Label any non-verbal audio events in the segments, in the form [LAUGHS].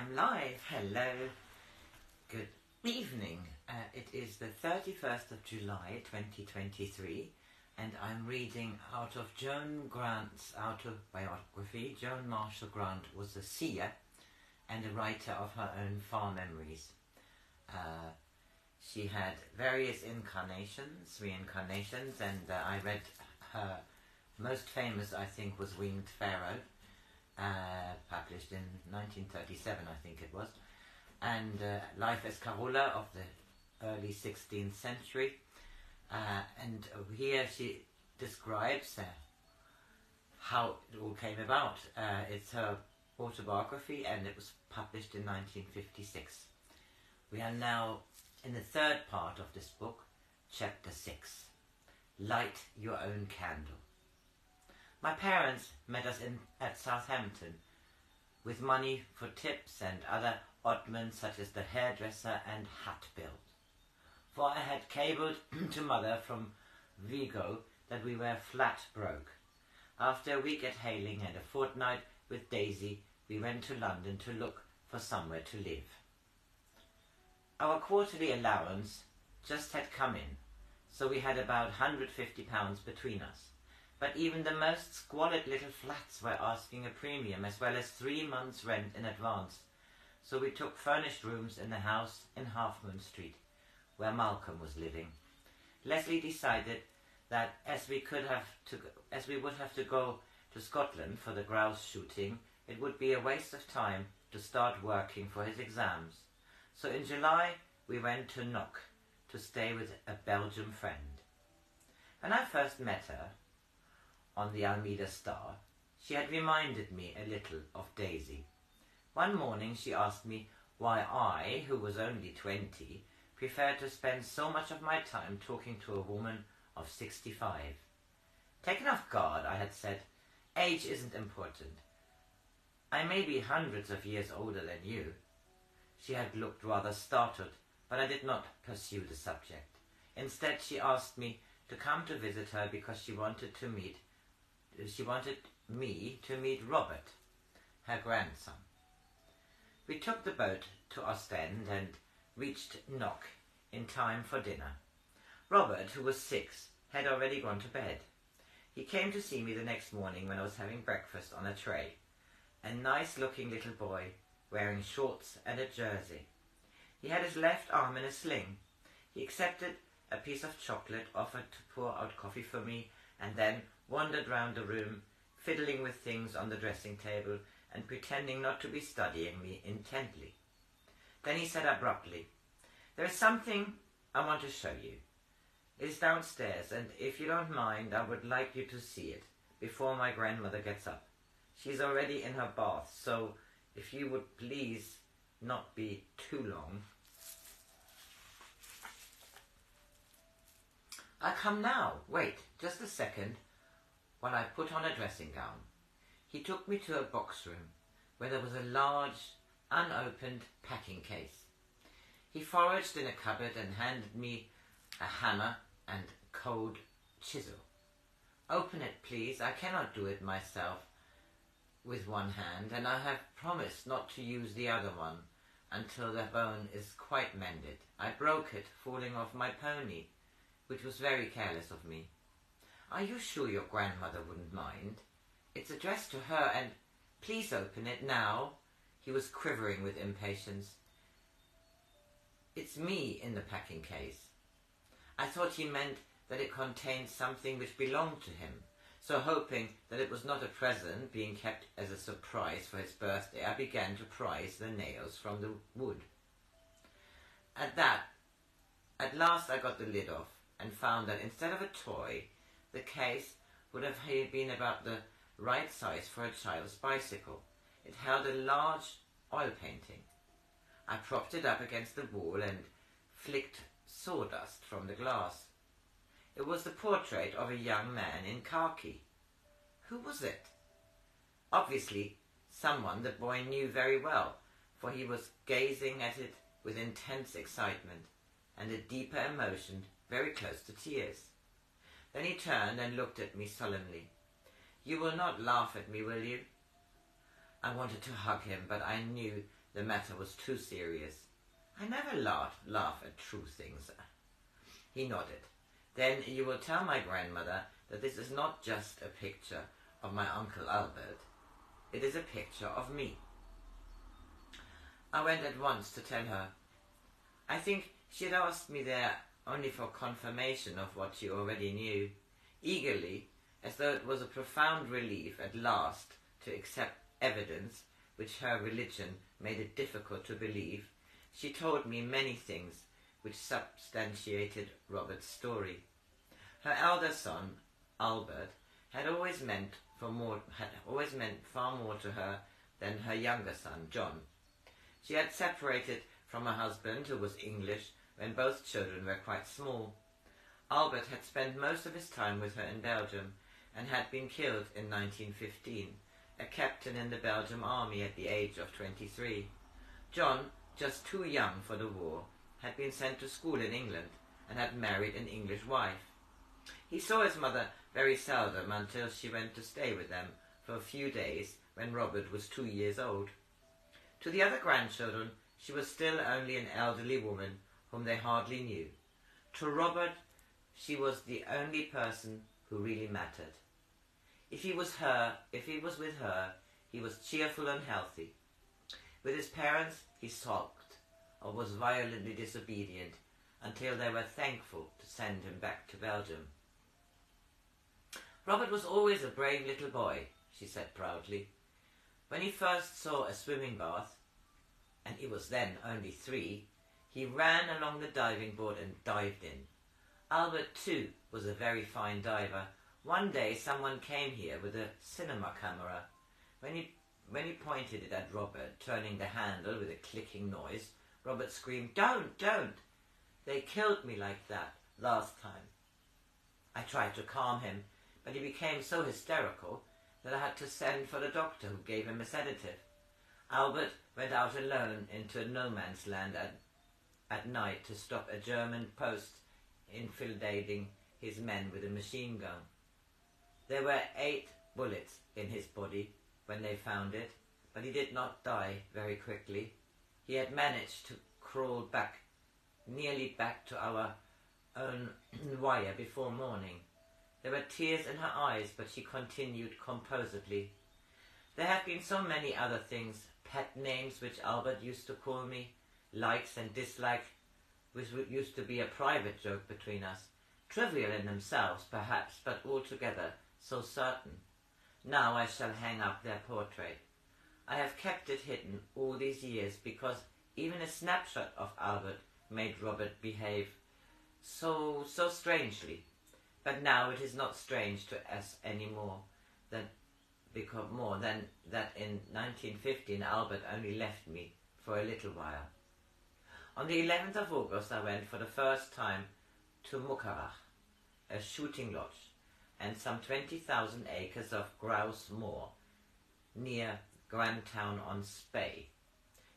am live. Hello. Good evening. Uh, it is the 31st of July 2023 and I'm reading out of Joan Grant's autobiography. Joan Marshall Grant was a seer and a writer of her own far memories. Uh, she had various incarnations, reincarnations, and uh, I read her most famous, I think, was Winged Pharaoh, uh, published in 1937, I think it was, and uh, Life as Carola of the early 16th century. Uh, and here she describes uh, how it all came about. Uh, it's her autobiography and it was published in 1956. We are now in the third part of this book, chapter 6 Light Your Own Candle. My parents met us in, at Southampton with money for tips and other oddments such as the hairdresser and hat bill. For I had cabled [CLEARS THROAT] to mother from Vigo that we were flat broke. After a week at Hayling and a fortnight with Daisy, we went to London to look for somewhere to live. Our quarterly allowance just had come in, so we had about £150 between us. But even the most squalid little flats were asking a premium as well as three months' rent in advance. So we took furnished rooms in the house in Half Moon Street, where Malcolm was living. Leslie decided that as we could have to, as we would have to go to Scotland for the grouse shooting, it would be a waste of time to start working for his exams. So in July we went to Knock to stay with a Belgian friend. When I first met her, on the Almeda Star, she had reminded me a little of Daisy. One morning she asked me why I, who was only twenty, preferred to spend so much of my time talking to a woman of sixty-five. Taken off guard, I had said, age isn't important. I may be hundreds of years older than you. She had looked rather startled, but I did not pursue the subject. Instead, she asked me to come to visit her because she wanted to meet she wanted me to meet Robert, her grandson. We took the boat to Ostend and reached Knock in time for dinner. Robert, who was six, had already gone to bed. He came to see me the next morning when I was having breakfast on a tray. A nice-looking little boy wearing shorts and a jersey. He had his left arm in a sling. He accepted a piece of chocolate offered to pour out coffee for me and then wandered round the room, fiddling with things on the dressing table and pretending not to be studying me intently. Then he said abruptly, There is something I want to show you. It is downstairs, and if you don't mind, I would like you to see it before my grandmother gets up. She's already in her bath, so if you would please not be too long. I come now. Wait, just a second while I put on a dressing gown. He took me to a box room where there was a large, unopened packing case. He foraged in a cupboard and handed me a hammer and cold chisel. Open it, please. I cannot do it myself with one hand, and I have promised not to use the other one until the bone is quite mended. I broke it falling off my pony, which was very careless of me. Are you sure your grandmother wouldn't mind? It's addressed to her and please open it now. He was quivering with impatience. It's me in the packing case. I thought he meant that it contained something which belonged to him. So hoping that it was not a present being kept as a surprise for his birthday, I began to prise the nails from the wood. At that, at last I got the lid off and found that instead of a toy, the case would have been about the right size for a child's bicycle. It held a large oil painting. I propped it up against the wall and flicked sawdust from the glass. It was the portrait of a young man in khaki. Who was it? Obviously, someone the boy knew very well, for he was gazing at it with intense excitement and a deeper emotion very close to tears. Then he turned and looked at me solemnly. You will not laugh at me, will you? I wanted to hug him, but I knew the matter was too serious. I never laugh, laugh at true things. He nodded. Then you will tell my grandmother that this is not just a picture of my Uncle Albert. It is a picture of me. I went at once to tell her. I think she had asked me there only for confirmation of what she already knew, eagerly, as though it was a profound relief at last to accept evidence which her religion made it difficult to believe. She told me many things which substantiated Robert's story. Her elder son, Albert, had always meant for more had always meant far more to her than her younger son, John. She had separated from her husband, who was English, when both children were quite small. Albert had spent most of his time with her in Belgium and had been killed in 1915, a captain in the Belgian army at the age of 23. John, just too young for the war, had been sent to school in England and had married an English wife. He saw his mother very seldom until she went to stay with them for a few days when Robert was two years old. To the other grandchildren, she was still only an elderly woman whom they hardly knew. To Robert, she was the only person who really mattered. If he was her, if he was with her, he was cheerful and healthy. With his parents, he sulked or was violently disobedient until they were thankful to send him back to Belgium. Robert was always a brave little boy, she said proudly. When he first saw a swimming bath, and he was then only three, he ran along the diving board and dived in. Albert, too, was a very fine diver. One day someone came here with a cinema camera. When he, when he pointed it at Robert, turning the handle with a clicking noise, Robert screamed, Don't, don't! They killed me like that last time. I tried to calm him, but he became so hysterical that I had to send for the doctor who gave him a sedative. Albert went out alone into no man's land at, at night to stop a German post infiltrating his men with a machine gun. There were eight bullets in his body when they found it, but he did not die very quickly. He had managed to crawl back, nearly back to our own [CLEARS THROAT] wire before morning. There were tears in her eyes, but she continued composedly. There have been so many other things, pet names which Albert used to call me, likes and dislikes, which used to be a private joke between us, trivial in themselves, perhaps, but altogether so certain. Now I shall hang up their portrait. I have kept it hidden all these years because even a snapshot of Albert made Robert behave so, so strangely. But now it is not strange to us any more than because more than that in 1915 Albert only left me for a little while. On the 11th of August I went for the first time to Muckrach, a shooting lodge, and some 20,000 acres of grouse moor near Grantown on Spey.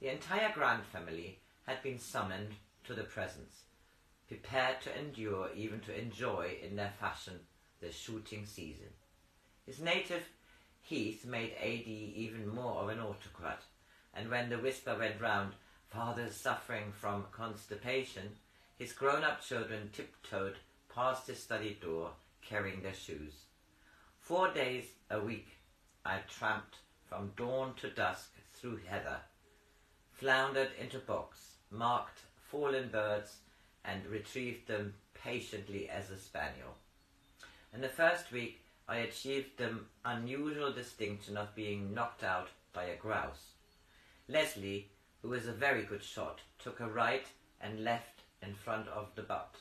The entire Grant family had been summoned to the presence, prepared to endure, even to enjoy in their fashion, the shooting season. His native Heath made AD even more of an autocrat, and when the whisper went round, father's suffering from constipation, his grown-up children tiptoed past his study door, carrying their shoes. Four days a week I tramped from dawn to dusk through heather, floundered into bogs, marked fallen birds, and retrieved them patiently as a spaniel. In the first week, I achieved the unusual distinction of being knocked out by a grouse. Leslie, who is a very good shot, took a right and left in front of the butt.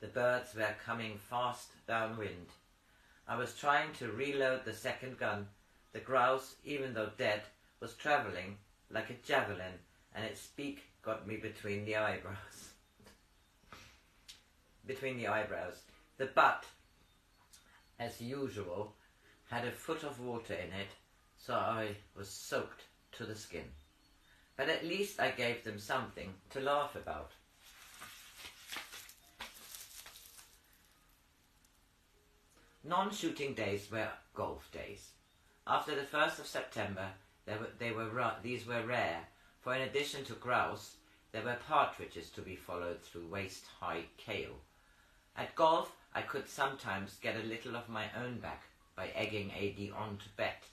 The birds were coming fast downwind. I was trying to reload the second gun. The grouse, even though dead, was travelling like a javelin, and its beak got me between the eyebrows [LAUGHS] between the eyebrows. The butt, as usual, had a foot of water in it, so I was soaked to the skin. But at least I gave them something to laugh about. Non-shooting days were golf days. After the 1st of September, they were, they were these were rare, for in addition to grouse, there were partridges to be followed through waist-high kale. At golf, I could sometimes get a little of my own back by egging AD on to bet,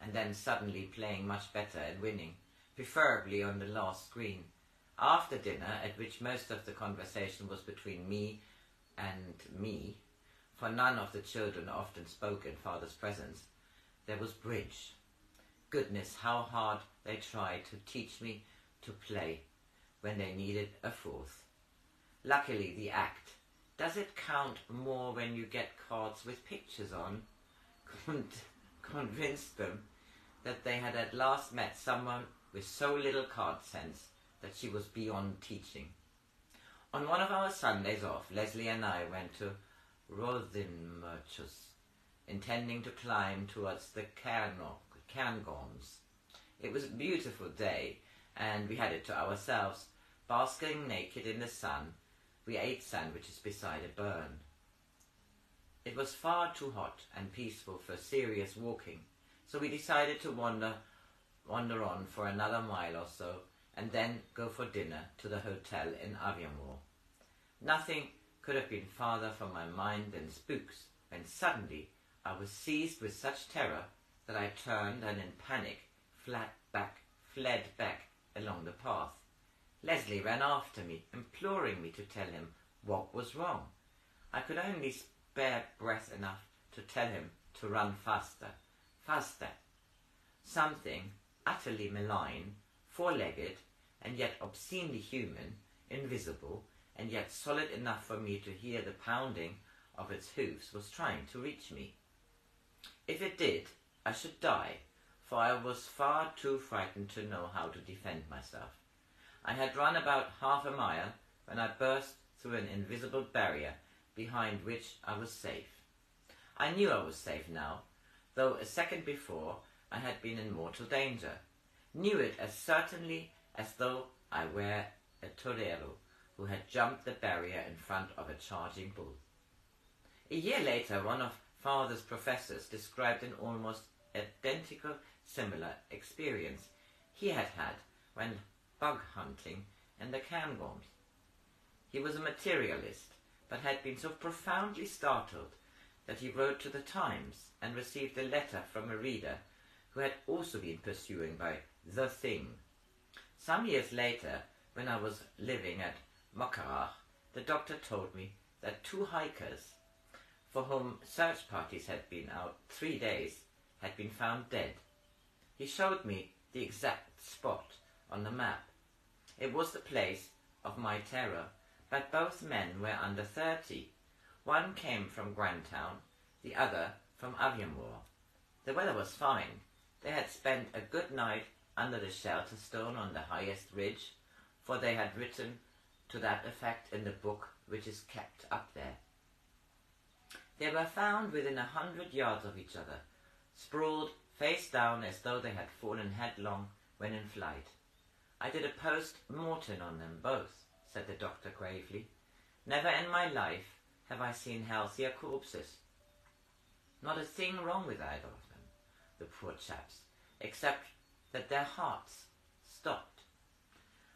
and then suddenly playing much better and winning, preferably on the last screen, After dinner, at which most of the conversation was between me and me, for none of the children often spoke in father's presence, there was bridge. Goodness, how hard they tried to teach me to play when they needed a fourth. Luckily, the act. Does it count more when you get cards with pictures on? [LAUGHS] convinced them that they had at last met someone with so little card sense that she was beyond teaching. On one of our Sundays off, Leslie and I went to Rothiemurchus, intending to climb towards the Cairngorms. It was a beautiful day, and we had it to ourselves, basking naked in the sun. We ate sandwiches beside a burn. It was far too hot and peaceful for serious walking, so we decided to wander, wander on for another mile or so, and then go for dinner to the hotel in Aviemore. Nothing could have been farther from my mind than spooks, when suddenly I was seized with such terror that I turned and in panic flat back, fled back along the path. Leslie ran after me, imploring me to tell him what was wrong. I could only spare breath enough to tell him to run faster, faster. Something utterly malign, four-legged, and yet obscenely human, invisible, and yet solid enough for me to hear the pounding of its hoofs was trying to reach me. If it did, I should die, for I was far too frightened to know how to defend myself. I had run about half a mile when I burst through an invisible barrier behind which I was safe. I knew I was safe now, though a second before I had been in mortal danger. Knew it as certainly as though I were a torero who had jumped the barrier in front of a charging bull. A year later, one of father's professors described an almost identical similar experience he had had when bug hunting in the Cairngorms. He was a materialist, but had been so profoundly startled that he wrote to the Times and received a letter from a reader who had also been pursuing by the thing. Some years later, when I was living at Muckrach, the doctor told me that two hikers, for whom search parties had been out three days, had been found dead. He showed me the exact spot on the map. It was the place of my terror, but both men were under thirty. One came from Grantown, the other from Aviemore. The weather was fine. They had spent a good night under the shelter stone on the highest ridge, for they had written to that effect in the book which is kept up there. They were found within a hundred yards of each other, sprawled face down as though they had fallen headlong when in flight. I did a post-mortem on them both, said the doctor gravely. Never in my life have I seen healthier corpses. Not a thing wrong with either of the poor chaps, except that their hearts stopped.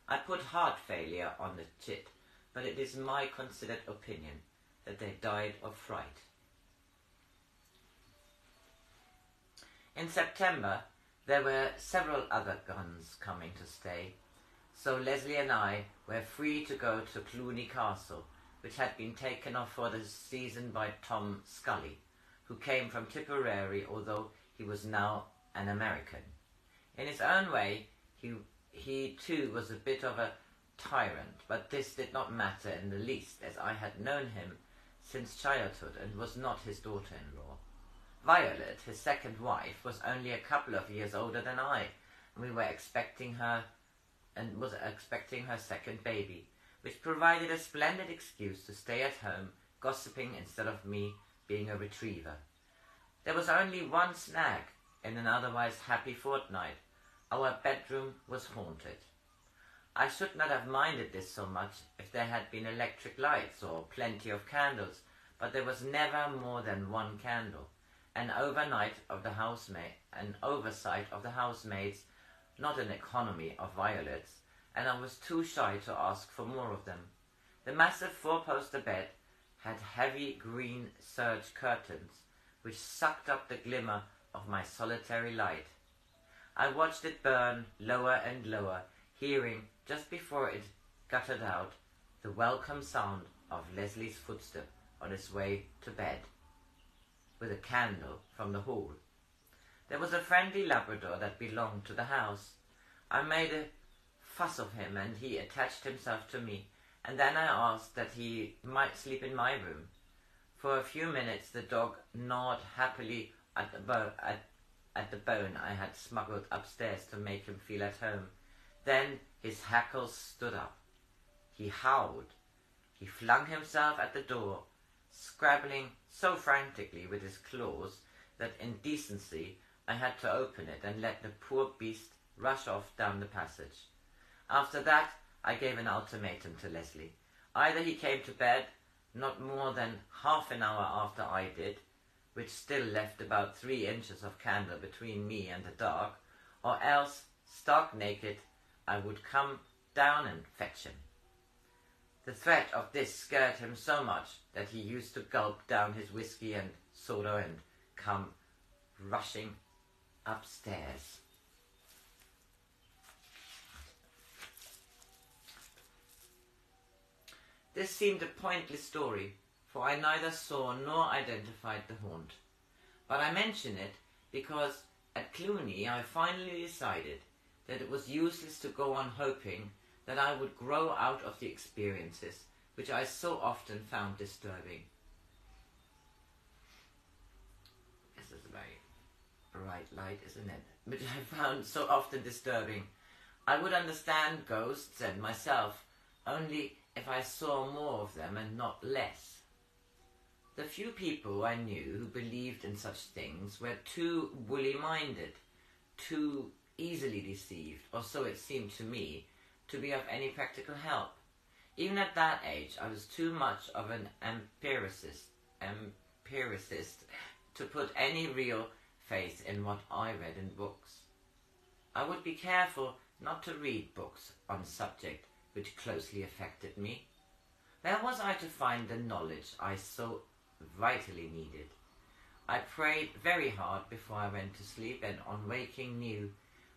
I put heart failure on the chit, but it is my considered opinion that they died of fright. In September, there were several other guns coming to stay, so Leslie and I were free to go to Cluny Castle, which had been taken off for the season by Tom Scully, who came from Tipperary, although he was now an American. In his own way, he, he too was a bit of a tyrant, but this did not matter in the least, as I had known him since childhood and was not his daughter-in-law. Violet, his second wife, was only a couple of years older than I, and we were expecting her and was expecting her second baby, which provided a splendid excuse to stay at home gossiping instead of me being a retriever. There was only one snag in an otherwise happy fortnight. Our bedroom was haunted. I should not have minded this so much if there had been electric lights or plenty of candles, but there was never more than one candle an overnight of the housemaid, an oversight of the housemaids, not an economy of violets, and I was too shy to ask for more of them. The massive four-poster bed had heavy green serge curtains, which sucked up the glimmer of my solitary light. I watched it burn lower and lower, hearing, just before it guttered out, the welcome sound of Leslie's footstep on his way to bed, with a candle from the hall. There was a friendly Labrador that belonged to the house. I made a fuss of him, and he attached himself to me, and then I asked that he might sleep in my room. For a few minutes the dog gnawed happily at the, bo- at, at the bone I had smuggled upstairs to make him feel at home. Then his hackles stood up. He howled. He flung himself at the door, scrabbling so frantically with his claws that in decency I had to open it and let the poor beast rush off down the passage. After that I gave an ultimatum to Leslie. Either he came to bed not more than half an hour after I did, which still left about three inches of candle between me and the dark, or else, stark naked, I would come down and fetch him. The threat of this scared him so much that he used to gulp down his whiskey and soda and come rushing upstairs. This seemed a pointless story, for I neither saw nor identified the haunt. But I mention it because at Cluny I finally decided that it was useless to go on hoping that I would grow out of the experiences which I so often found disturbing. This is a very bright light, isn't it? [LAUGHS] Which I found so often disturbing. I would understand ghosts and myself only if I saw more of them and not less. The few people I knew who believed in such things were too woolly-minded, too easily deceived, or so it seemed to me, to be of any practical help. Even at that age, I was too much of an empiricist, empiricist to put any real faith in what I read in books. I would be careful not to read books on subject which closely affected me. Where was I to find the knowledge I so vitally needed? I prayed very hard before I went to sleep and on waking knew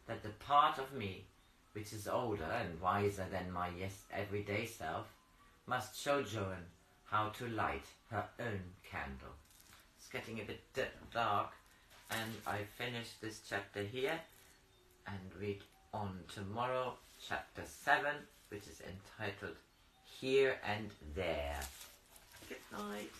that the part of me which is older and wiser than my yes everyday self must show Joan how to light her own candle. It's getting a bit dark and I finish this chapter here and read on tomorrow chapter 7 which is entitled Here and There. Good night.